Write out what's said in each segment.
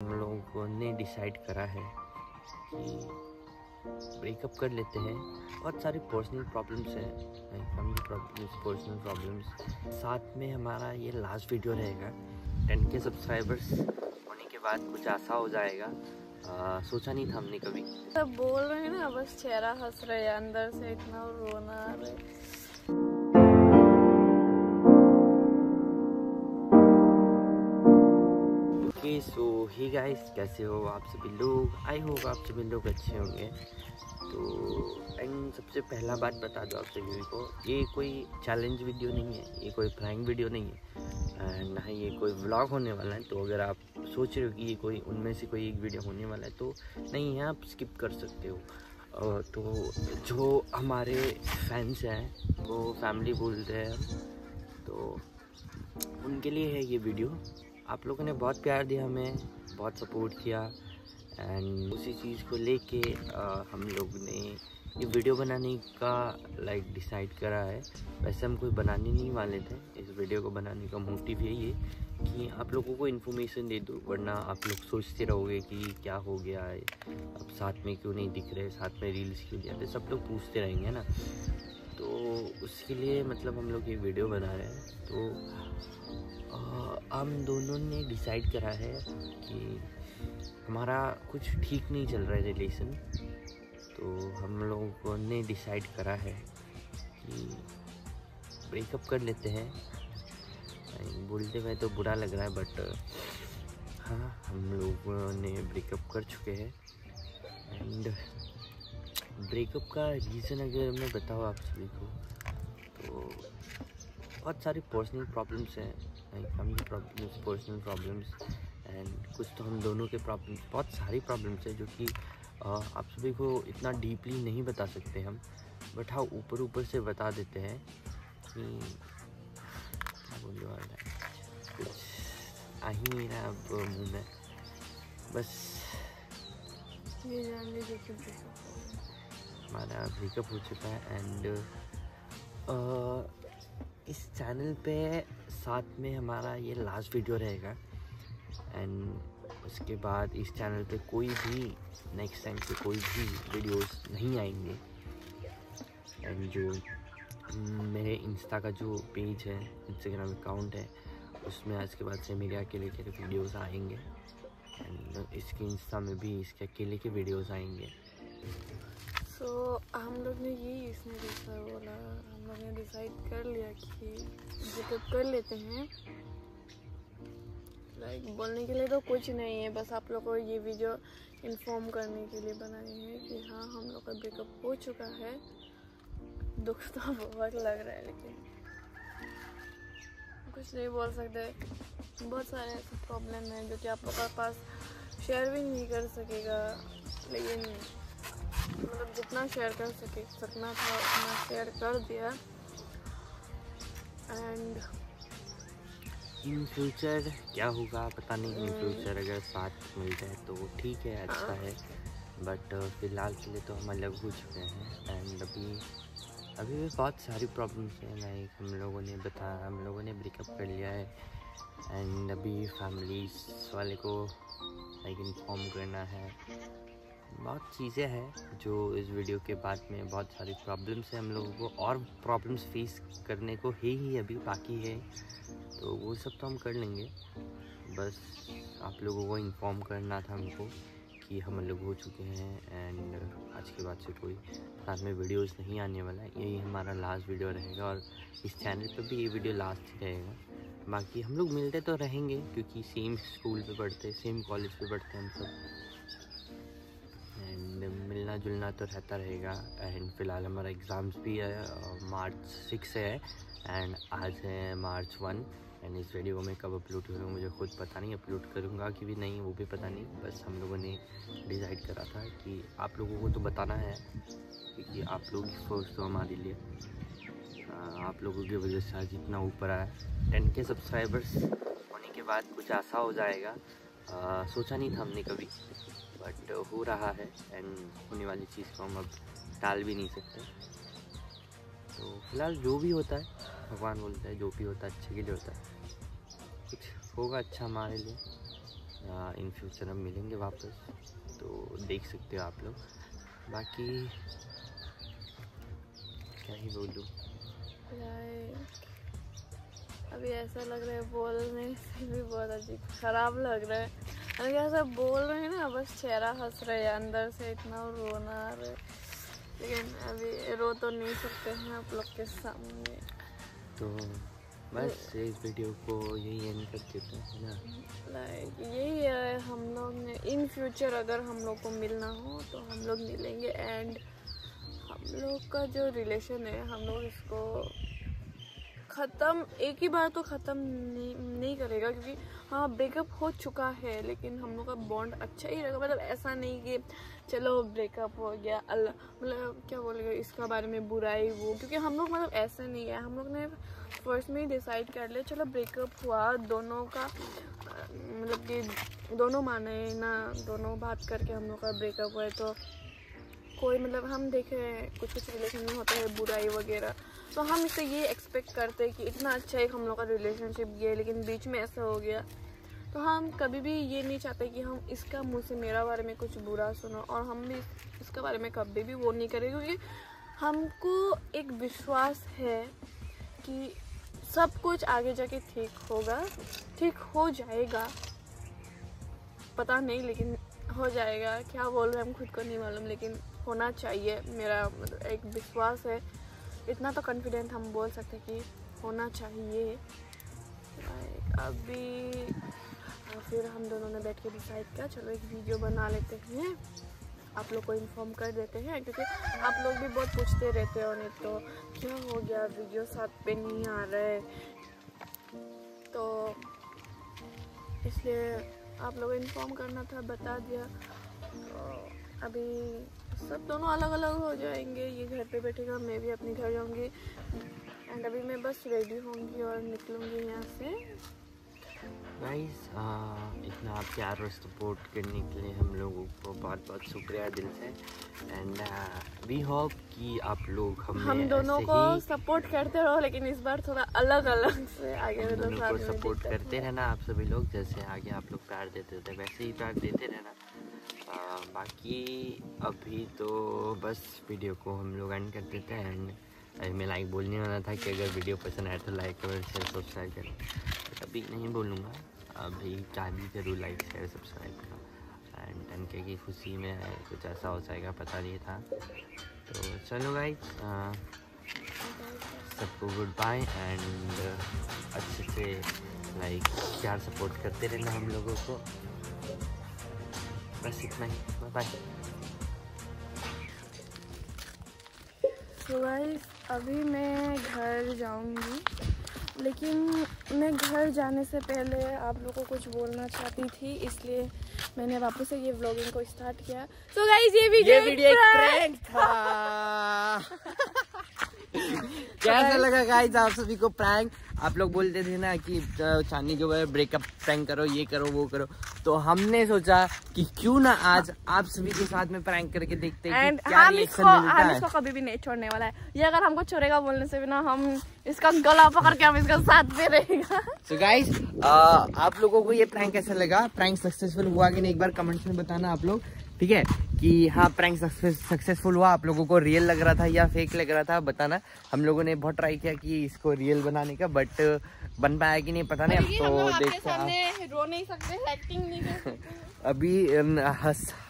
हम लोगों ने डिसाइड करा है कि ब्रेकअप कर लेते हैं। बहुत सारी पर्सनल प्रॉब्लम्स हैं फैमिली प्रॉब्लम्स पर्सनल प्रॉब्लम्स साथ में हमारा ये लास्ट वीडियो रहेगा। टेन के सब्सक्राइबर्स होने के बाद कुछ ऐसा हो जाएगा। आ, सोचा नहीं था हमने कभी। सब बोल रहे हैं ना बस चेहरा हंस रहे हैं अंदर से इतना रोना आ रहा है। सो ही गाइस, कैसे हो आप सभी लोग? आई होप आप सभी लोग अच्छे होंगे। तो एंड सबसे पहला बात बता दो आप सभी को, ये कोई चैलेंज वीडियो नहीं है, ये कोई प्रैंक वीडियो नहीं है। एंड ना ही ये कोई व्लॉग होने वाला है तो अगर आप सोच रहे हो कि ये कोई, उनमें से कोई एक वीडियो होने वाला है तो नहीं है, आप स्किप कर सकते हो। तो जो हमारे फैंस हैं, वो फैमिली बोलते हैं। तो उनके लिए है ये वीडियो आप लोगों ने बहुत प्यार दिया हमें, बहुत सपोर्ट किया। एंड उसी चीज़ को लेके हम लोग ने ये वीडियो बनाने का लाइक डिसाइड करा है। वैसे हम कोई बनाने नहीं वाले थे। इस वीडियो को बनाने का मोटिव यही है कि आप लोगों को इन्फॉर्मेशन दे दूँ, वरना आप लोग सोचते रहोगे कि क्या हो गया है। अब साथ में क्यों नहीं दिख रहे? साथ में रील्स क्यों नहीं आते सब लोग पूछते रहेंगे ना? तो उसके लिए मतलब हम लोग ये वीडियो बना रहे हैं। तो हम दोनों ने डिसाइड करा है कि हमारा कुछ ठीक नहीं चल रहा है रिलेशन तो हम लोगों ने डिसाइड करा है कि ब्रेकअप कर लेते हैं। बोलते हुए तो बुरा लग रहा है बट हाँ हम लोगों ने ब्रेकअप कर चुके हैं। एंड ब्रेकअप का रीज़न अगर मैं बताऊँ आप सभी को तो बहुत सारी पर्सनल प्रॉब्लम्स हैं। Family problems personal problems and कुछ तो हम दोनों के प्रॉब्लम्स बहुत सारी प्रॉब्लम्स हैं जो कि आप सभी को इतना डीपली नहीं बता सकते हम बट हाँ ऊपर ऊपर से बता देते हैं कि कुछ आ ही नहीं रहा अब मुँह में बस। हमारा ब्रेकअप हो चुका है एंड इस चैनल पे साथ में हमारा ये लास्ट वीडियो रहेगा। एंड उसके बाद इस चैनल पे कोई भी नेक्स्ट टाइम पे कोई भी वीडियोस नहीं आएँगे। एंड जो हम्म, मेरे इंस्टा का जो पेज है इंस्टाग्राम अकाउंट है उसमें आज के बाद से मेरे अकेले के वीडियोस आएँगे। एंड इसके इंस्टा में भी इसके अकेले के वीडियोस आएँगे। सो so, हम लोग ने ये इसने बोला हम लोग ने डिसाइड कर लिया कि ब्रेकअप कर लेते हैं। लाइक बोलने के लिए तो कुछ नहीं है, बस आप लोग को ये वीडियो इन्फॉर्म करने के लिए बनाए हैं कि हाँ हम लोग का ब्रेकअप हो चुका है। दुख तो बहुत लग रहा है, लेकिन कुछ नहीं बोल सकते। बहुत सारे ऐसे प्रॉब्लम हैं जो कि आप लोग के पास शेयर भी नहीं कर सकेगा, लेकिन मतलब जितना शेयर कर सके सकना था उतना शेयर कर दिया। एंड इन फ्यूचर क्या होगा पता नहीं इन फ्यूचर अगर साथ मिल जाए तो ठीक है अच्छा है। बट फ़िलहाल के लिए तो हम अलग हो चुके हैं। एंड अभी अभी भी बहुत सारी प्रॉब्लम्स हैं लाइक हम लोगों ने बताया हम लोगों ने ब्रेकअप कर लिया है। एंड अभी फैमिलीज़ वाले को लाइक इन्फॉर्म करना है। बहुत चीज़ें हैं जो इस वीडियो के बाद में बहुत सारी प्रॉब्लम्स हैं हम लोगों को और प्रॉब्लम्स फेस करने को है ही अभी बाकी है। तो वो सब तो हम कर लेंगे। बस आप लोगों को इन्फॉर्म करना था हमको कि हम अलग हो चुके हैं एंड आज के बाद से कोई साथ में वीडियोस नहीं आने वाला। है यही हमारा लास्ट वीडियो रहेगा और इस चैनल पर भी ये वीडियो लास्ट ही रहेगा। बाकी हम लोग मिलते तो रहेंगे क्योंकि सेम स्कूल पे पढ़ते सेम कॉलेज पे पढ़ते हम सब। मिलना जुलना तो रहता रहेगा। एंड फ़िलहाल हमारा एग्ज़ाम्स भी है मार्च सिक्स है एंड आज है मार्च वन एंड इस वीडियो को मैं कब अपलोड करूँगा मुझे खुद पता नहीं अपलोड करूँगा कि भी नहीं वो भी पता नहीं बस हम लोगों ने डिसाइड करा था कि आप लोगों को तो बताना है क्योंकि आप लोग फ़र्स्ट तो हमारे लिए। आप लोगों की वजह से आज इतना ऊपर आया। टेन के सब्सक्राइबर्स होने के बाद कुछ ऐसा हो जाएगा। अ, सोचा नहीं था हमने कभी। बट हो रहा है एंड होने वाली चीज़ को हम अब टाल भी नहीं सकते। तो फ़िलहाल जो भी होता है, भगवान बोलता है, जो भी होता है, अच्छे के लिए होता है। कुछ होगा अच्छा हमारे लिए। इन फ्यूचर हम मिलेंगे वापस। तो देख सकते हो आप लोग। बाकी क्या ही बोलूँ। अभी ऐसा लग रहा है बोलने से भी बहुत अजीब खराब लग रहा है। अगर ऐसा बोल रहे हैं ना बस चेहरा हंस रहे हैं अंदर से इतना रोना आ रहा है। लेकिन अभी रो तो नहीं सकते हैं आप लोग के सामने। तो बस इस वीडियो को यही एंड कर देते हैं ना? लाइक यही है हम लोग ने इन फ्यूचर अगर हम लोग को मिलना हो तो हम लोग मिलेंगे एंड हम लोग का जो रिलेशन है हम लोग इसको ख़त्म एक ही बार तो ख़त्म नहीं नहीं करेगा क्योंकि हाँ ब्रेकअप हो चुका है, लेकिन हम लोग का बॉन्ड अच्छा ही रहेगा। मतलब ऐसा नहीं कि, चलो ब्रेकअप हो गया अल्लाह मतलब क्या बोलेगा, इसका बारे में बुराई, वो, क्योंकि हम लोग मतलब ऐसे नहीं है। हम लोग ने फ़र्स्ट में ही डिसाइड कर लिया, चलो ब्रेकअप हुआ, दोनों का मतलब कि दोनों माने ना, दोनों बात करके हम लोग का ब्रेकअप हुआ है तो कोई मतलब हम देखे, कुछ कुछ रिलेशन में होता है, बुराई वगैरह। तो हम इससे ये एक्सपेक्ट करते कि इतना अच्छा एक हम लोग का रिलेशनशिप ये लेकिन बीच में ऐसा हो गया। तो हम कभी भी ये नहीं चाहते कि हम इसका मुँह से मेरा बारे में कुछ बुरा सुनो, और हम भी इसके बारे में कभी भी वो नहीं करें, क्योंकि हमको एक विश्वास है कि सब कुछ आगे जाके ठीक होगा, ठीक हो जाएगा। पता नहीं, लेकिन हो जाएगा। क्या बोल रहे हम खुद को नहीं मालूम, लेकिन होना चाहिए। मेरा मतलब एक विश्वास है। इतना तो कॉन्फिडेंट हम बोल सकते हैं कि होना चाहिए। अभी फिर हम दोनों ने बैठ के डिसाइड किया, चलो एक वीडियो बना लेते हैं। आप लोग को इन्फॉर्म कर देते हैं, क्योंकि आप लोग भी बहुत पूछते रहते हो नहीं तो क्या हो गया? वीडियो साथ पे नहीं आ रहे तो इसलिए आप लोग इन्फॉर्म करना था, बता दिया। तो अभी सब दोनों अलग अलग हो जाएँगे। ये घर पे बैठेगा मैं भी अपने घर जाऊँगी। एंड अभी मैं बस रेडी होंगी और निकलूँगी यहाँ से। गाइस इतना आप प्यार और सपोर्ट करने के लिए हम लोगों को बहुत बहुत शुक्रिया दिल से। एंड वी होप कि आप लोग हम हम दोनों को सपोर्ट करते रहो लेकिन इस बार थोड़ा अलग अलग से आगे हम दोनों को सपोर्ट करते रहना आप सभी लोग जैसे आगे आप लोग प्यार देते थे वैसे ही प्यार देते रहना। बाकी अभी तो बस वीडियो को हम लोग एंड कर देते हैं एंड अभी मैं लाइक बोलने वाला था कि अगर वीडियो पसंद आए तो लाइक करें शेयर सब्सक्राइब करें। बट अभी नहीं बोलूँगा। अभी चाबी ज़रूर लाइक शेयर सब्सक्राइब करो। एंड टनके की खुशी में कुछ ऐसा हो जाएगा, पता नहीं था। तो चलो गाइज़ सबको गुड बाय एंड अच्छे से लाइक प्यार सपोर्ट करते रहना हम लोगों को। बस इतना ही बाय तो गाइस अभी मैं घर जाऊँगी। लेकिन मैं घर जाने से पहले आप लोगों को कुछ बोलना चाहती थी इसलिए मैंने वापस से ये व्लॉगिंग को स्टार्ट किया। तो गाइस ये वीडियो ये वीडियो एक प्रैंक था। कैसा लगा गाइस आप सभी को प्रैंक आप लोग बोलते थे ना कि चांदी जो है ब्रेकअप प्रैंक करो ये करो वो करो। तो हमने सोचा कि क्यों ना आज आप सभी के साथ में प्रैंक करके देखते हैं कि रिएक्शन मिलता हम इसको कभी भी नहीं छोड़ने वाला है। ये अगर हमको छोड़ेगा बोलने से भी ना हम इसका गला पकड़ के हम इसका साथ में रहेगा तो गाइस आप लोगों को ये प्रैंक कैसा लगा? प्रैंक सक्सेसफुल हुआ कि नहीं? एक बार कमेंट्स में बताना आप लोग ठीक है? कि हाँ प्रैंक सक्सेसफुल हुआ आप लोगों को रियल लग रहा था या फेक लग रहा था बताना। हम लोगों ने बहुत ट्राई किया कि इसको रियल बनाने का बट बन पाया कि नहीं पता नहीं अब तो देखते रो नहीं सकते एक्टिंग नहीं कर अभी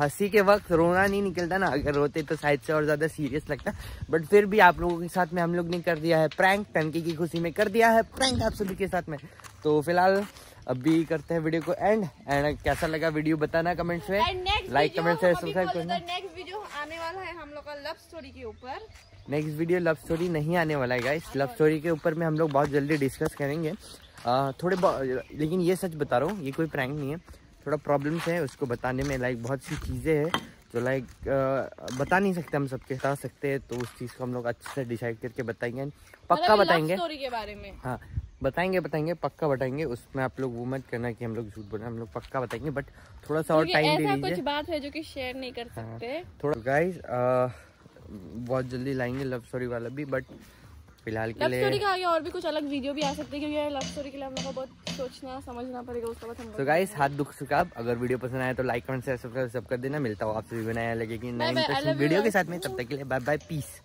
हँसी के वक्त रोना नहीं निकलता ना अगर रोते तो शायद से और ज़्यादा सीरियस लगता। बट फिर भी आप लोगों के साथ में हम लोग ने कर दिया है प्रैंक टंकी की खुशी में कर दिया है प्रैंक आप सभी के साथ में। तो फ़िलहाल अभी करते हैं वीडियो को एंड एंड कैसा लगा वीडियो बताना कमेंट्स में? लाइक कमेंट शेयर सब्सक्राइब करना. नेक्स्ट वीडियो आने वाला है हम लोग का लव स्टोरी के ऊपर. नेक्स्ट वीडियो लव स्टोरी नहीं आने वाला है गाइस लव स्टोरी के ऊपर में हम लोग बहुत जल्दी डिस्कस करेंगे. आ, थोड़े लेकिन ये सच बता रहा हूँ ये कोई प्रैंक नहीं है. थोड़ा प्रॉब्लम्स है उसको बताने में लाइक बहुत सी चीज़ें हैं जो लाइक बता नहीं सकते हम सबके बता सकते हैं तो उस चीज़ को हम लोग अच्छे से डिसाइड करके बताएँगे. पक्का मतलब बताएँगे. के बारे में. हाँ बताएँगे बताएँगे पक्का बताएँगे। उसमें आप लोग वो मत करना कि हम लोग झूठ बोल रहे हम लोग पक्का बताएँगे बट थोड़ा सा और टाइम दे दीजिए। कुछ बात है जो कि शेयर नहीं कर सकते। हाँ, थोड़ा गाइस बहुत जल्दी लाएँगे लव स्टोरी वाला भी बट फ़िलहाल के लिए स्टोरी का आगे और भी कुछ अलग वीडियो भी आ सकते है क्योंकि लव स्टोरी के लिए हम लोग को बहुत सोचना समझना पड़ेगा उसके बाद हम तो गाइस हाथ दुख चुका अब अगर वीडियो पसंद आया तो लाइक कमेंट शेयर सब्सक्राइब सब कर देना। मिलता हूँ आपसे भी बनाया लगे कि Bye bye, I love you video के साथ में। तब तक के लिए बाय बाय पीस